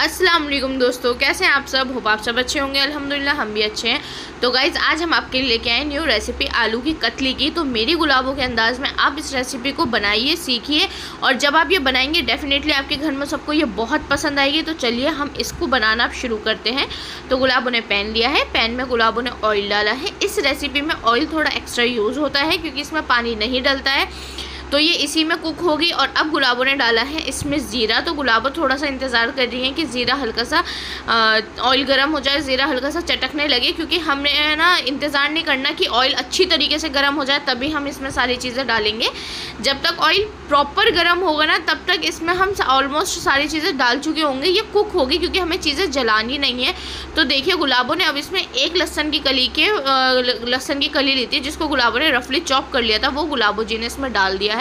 अस्सलाम वालेकुम दोस्तों, कैसे हैं आप सब? होप आप सब अच्छे होंगे, अल्हम्दुलिल्लाह हम भी अच्छे हैं। तो गाइज़ आज हम आपके लिए लेके आए न्यू रेसिपी आलू की कतली की। तो मेरी गुलाबों के अंदाज़ में आप इस रेसिपी को बनाइए, सीखिए। और जब आप ये बनाएँगे डेफिनेटली आपके घर में सबको ये बहुत पसंद आएगी। तो चलिए हम इसको बनाना आप शुरू करते हैं। तो गुलाबों ने पैन लिया है। पैन में गुलाबों ने ऑयल डाला है। इस रेसिपी में ऑयल थोड़ा एक्स्ट्रा यूज़ होता है, क्योंकि इसमें पानी नहीं डलता है। तो ये इसी में कुक होगी और अब गुलाबों ने डाला है इसमें ज़ीरा। तो गुलाबों थोड़ा सा इंतज़ार कर रही है कि ज़ीरा हल्का सा ऑयल गर्म हो जाए, ज़ीरा हल्का सा चटकने लगे, क्योंकि हमने ना इंतज़ार नहीं करना कि ऑयल अच्छी तरीके से गर्म हो जाए, तभी हम इसमें सारी चीज़ें डालेंगे। जब तक ऑयल प्रॉपर गर्म होगा ना, तब तक इसमें हम ऑलमोस्ट सारी चीज़ें डाल चुके होंगे। ये कुक होगी क्योंकि हमें चीज़ें जलानी नहीं है। तो देखिए, गुलाबों ने अब इसमें एक लहसन की कली के लहसन की कली ली थी, जिसको गुलाबों ने रफली चॉप कर लिया था, वो गुलाबों जी ने इसमें डाल दिया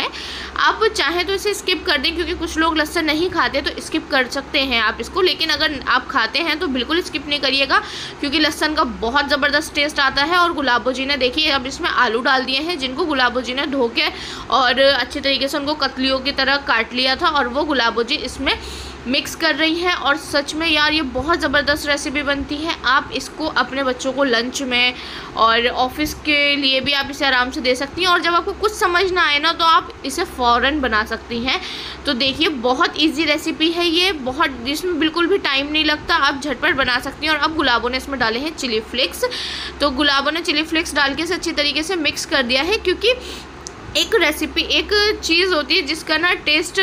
आप चाहें तो इसे स्किप कर दें, क्योंकि कुछ लोग लहसन नहीं खाते तो स्किप कर सकते हैं आप इसको। लेकिन अगर आप खाते हैं तो बिल्कुल स्किप नहीं करिएगा, क्योंकि लहसन का बहुत ज़बरदस्त टेस्ट आता है। और गुलाबो जी ने, देखिए, अब इसमें आलू डाल दिए हैं, जिनको गुलाबो जी ने धो के और अच्छे तरीके से उनको कतलियों की तरह काट लिया था, और वो गुलाबो जी इसमें मिक्स कर रही हैं और सच में यार ये बहुत ज़बरदस्त रेसिपी बनती है। आप इसको अपने बच्चों को लंच में और ऑफ़िस के लिए भी आप इसे आराम से दे सकती हैं और जब आपको कुछ समझ ना आए ना तो आप इसे फ़ौर बना सकती हैं। तो देखिए, बहुत ईजी रेसिपी है ये। बहुत जिसमें बिल्कुल भी टाइम नहीं लगता। आप झटपट बना सकती हैं और अब गुलाबों ने इसमें डाले हैं चिली फ्लेक्स तो गुलाबों ने चिली फ्लेक्स डाल के इसे अच्छी तरीके से मिक्स कर दिया है, क्योंकि एक रेसिपी एक चीज़ होती है जिसका ना टेस्ट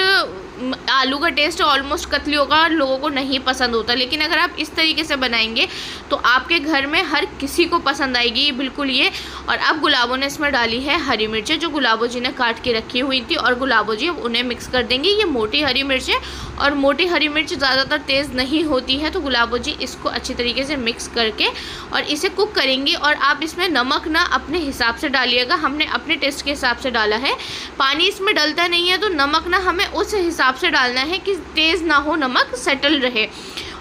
आलू का टेस्ट ऑलमोस्ट कतलियों का लोगों को नहीं पसंद होता। लेकिन अगर आप इस तरीके से बनाएँगे तो आपके घर में हर किसी को पसंद आएगी बिल्कुल ये। और अब गुलाबों ने इसमें डाली है हरी मिर्चें, जो गुलाबो जी ने काट के रखी हुई थी, और गुलाबो जी अब उन्हें मिक्स कर देंगे। ये मोटी हरी मिर्चें, और मोटी हरी मिर्च ज़्यादातर तेज़ नहीं होती है तो गुलाबो जी इसको अच्छी तरीके से मिक्स करके, और इसे कुक करेंगी। और आप इसमें नमक ना अपने हिसाब से डालिएगा। हमने अपने टेस्ट के हिसाब से डाला है। पानी इसमें डलता नहीं है तो नमक ना हमें उस हिसाब से डालना है कि तेज़ ना हो नमक सेटल रहे।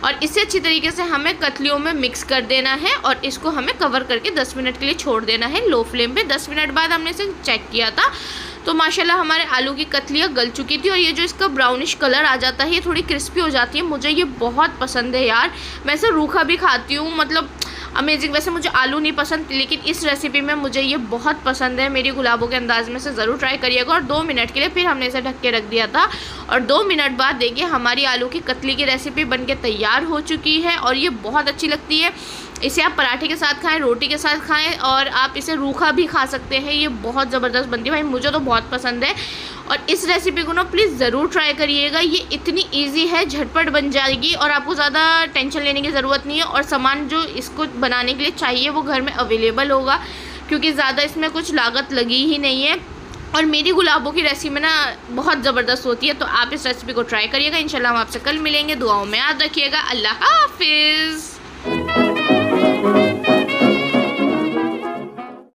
और इसे अच्छी तरीके से हमें कतलियों में मिक्स कर देना है और इसको हमें कवर करके 10 मिनट के लिए छोड़ देना है लो फ्लेम पे। 10 मिनट बाद हमने इसे चेक किया था। तो माशाल्लाह हमारे आलू की कतलियाँ गल चुकी थी और ये जो इसका ब्राउनिश कलर आ जाता है, ये थोड़ी क्रिस्पी हो जाती है। मुझे ये बहुत पसंद है यार। मैं इसे रूखा भी खाती हूँ मतलब अमेजिंग वैसे मुझे आलू नहीं पसंद, लेकिन इस रेसिपी में मुझे ये बहुत पसंद है। मेरी गुलाबों के अंदाज में से ज़रूर ट्राई करिएगा। और दो मिनट के लिए फिर हमने इसे ढक के रख दिया था। और दो मिनट बाद देखिए, हमारी आलू की कतली की रेसिपी बन के तैयार हो चुकी है और ये बहुत अच्छी लगती है। इसे आप पराठे के साथ खाएँ, रोटी के साथ खाएँ और आप इसे रूखा भी खा सकते हैं। ये बहुत ज़बरदस्त बनती है। भाई, मुझे तो बहुत पसंद है। और इस रेसिपी को ना प्लीज़ ज़रूर ट्राई करिएगा। ये इतनी ईजी है, झटपट बन जाएगी और आपको ज़्यादा टेंशन लेने की ज़रूरत नहीं है और सामान जो इसको बनाने के लिए चाहिए वो घर में अवेलेबल होगा, क्योंकि ज़्यादा इसमें कुछ लागत लगी ही नहीं है। और मेरी गुलाबों की रेसिपी ना बहुत ज़बरदस्त होती है तो आप इस रेसिपी को ट्राई करिएगा। इंशाल्लाह हम आपसे कल मिलेंगे। दुआओं में याद रखिएगा। अल्लाह हाफिज़।